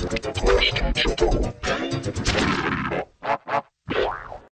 Question Chapeau.